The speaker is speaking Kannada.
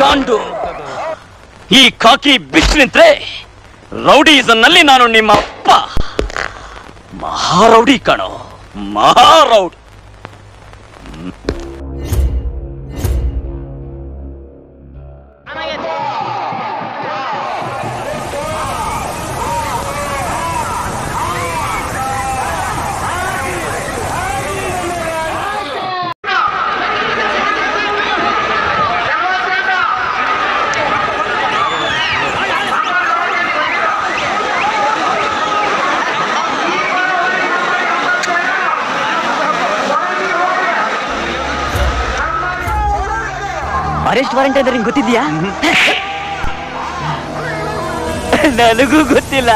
ಗಾಂಡು ಈ ಕಾಕಿ ಬಿಚ್ಚು ನಿಂತ್ರೆ ರೌಡಿಸನ್ನಲ್ಲಿ ನಾನು ನಿಮ್ಮ ಅಪ್ಪ. ಮಹಾರೌಡಿ ಕಣೋ ಮಹಾರೌಡಿ. ಅರೆಸ್ಟ್ ವಾರೆಂಟ್ ಅಂದ್ರೆ ನಿಂಗೆ ಗೊತ್ತಿದ್ಯಾ? ನನಗೂ ಗೊತ್ತಿಲ್ಲ.